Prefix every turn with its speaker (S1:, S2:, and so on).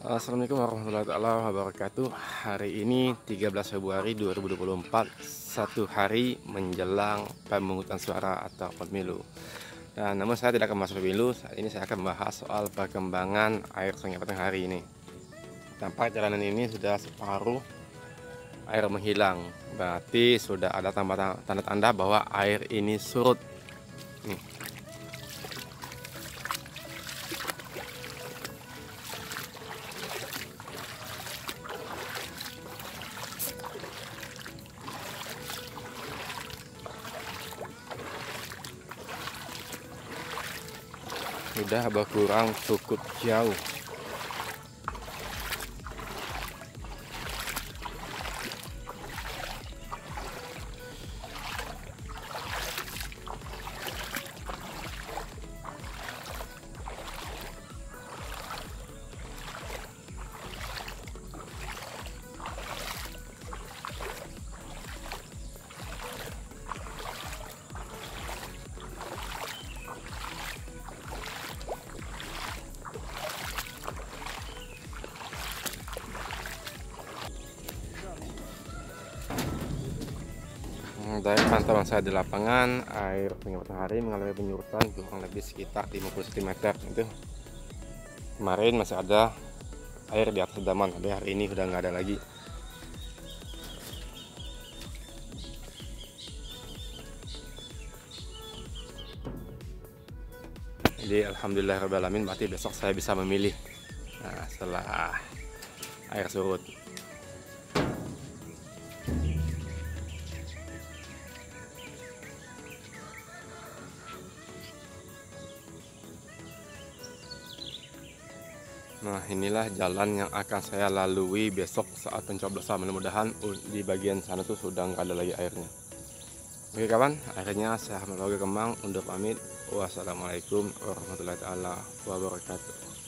S1: Assalamualaikum warahmatullahi wabarakatuh. Hari ini 13 Februari 2024, satu hari menjelang pemungutan suara atau pemilu. Dan namun saya tidak akan masuk pemilu, saat ini saya akan membahas soal perkembangan air Sungai Petang hari ini. Tampak jalanan ini sudah separuh air menghilang, berarti sudah ada tanda-tanda bahwa air ini surut. Sudah berkurang cukup jauh dari pantauan saya di lapangan air sungai matahari mengalami penyurutan kurang lebih sekitar 50 cm itu kemarin masih ada air di atas daman tapi hari ini sudah nggak ada lagi. Jadi alhamdulillah alamin berarti besok saya bisa memilih nah, setelah air surut Nah inilah jalan yang akan saya lalui besok saat pencoblosan. Mudah-mudahan di bagian sana tuh sudah nggak ada lagi airnya. Oke kawan akhirnya saya melalui Kemang untuk pamit. Wassalamualaikum warahmatullahi wabarakatuh